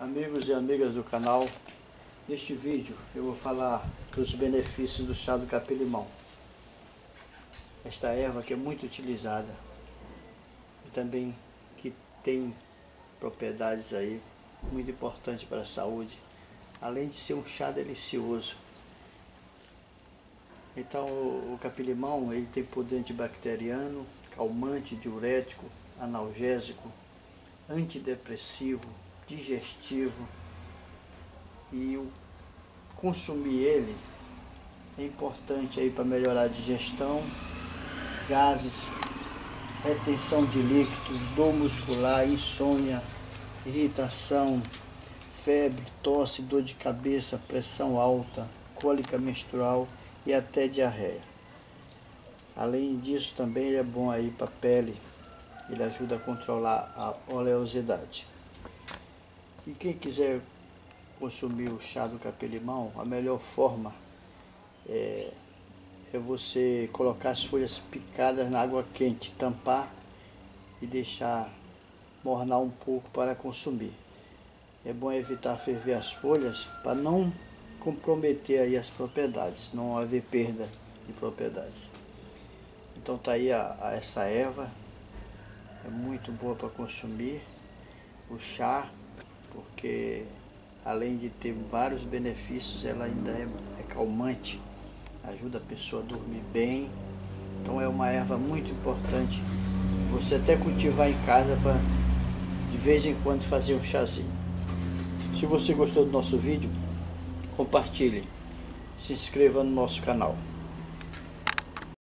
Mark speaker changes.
Speaker 1: Amigos e amigas do canal, neste vídeo eu vou falar dos benefícios do chá do capim-limão. Esta erva que é muito utilizada e também que tem propriedades aí muito importantes para a saúde, além de ser um chá delicioso. Então o capim-limão ele tem poder antibacteriano, calmante, diurético, analgésico, antidepressivo, digestivo e o consumir ele é importante aí para melhorar a digestão, gases, retenção de líquidos, dor muscular, insônia, irritação, febre, tosse, dor de cabeça, pressão alta, cólica menstrual e até diarreia. Além disso, também ele é bom aí para a pele, ele ajuda a controlar a oleosidade. E quem quiser consumir o chá do capim-limão, a melhor forma é, é você colocar as folhas picadas na água quente, tampar e deixar mornar um pouco para consumir. É bom evitar ferver as folhas para não comprometer aí as propriedades, não haver perda de propriedades. Então tá aí a, a essa erva, é muito boa para consumir. O chá porque além de ter vários benefícios, ela ainda é, é calmante, ajuda a pessoa a dormir bem. Então é uma erva muito importante você até cultivar em casa para de vez em quando fazer um chazinho. Se você gostou do nosso vídeo, compartilhe, se inscreva no nosso canal.